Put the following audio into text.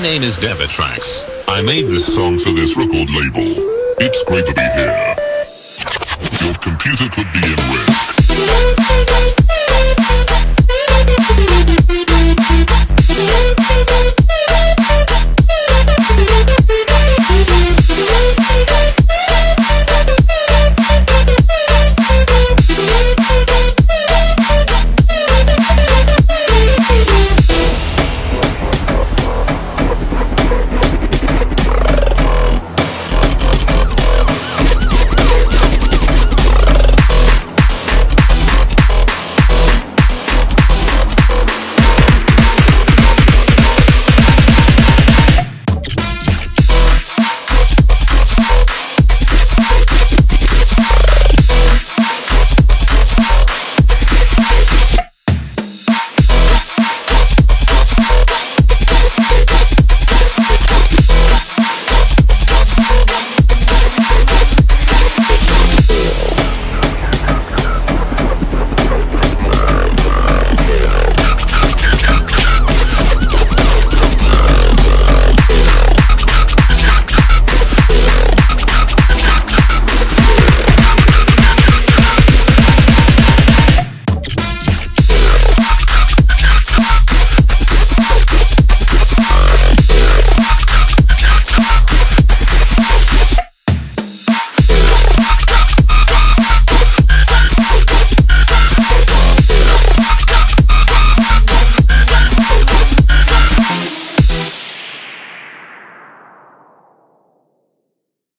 My name is Devatrax. I made this song for this record label. It's great to be here. Your computer could be in.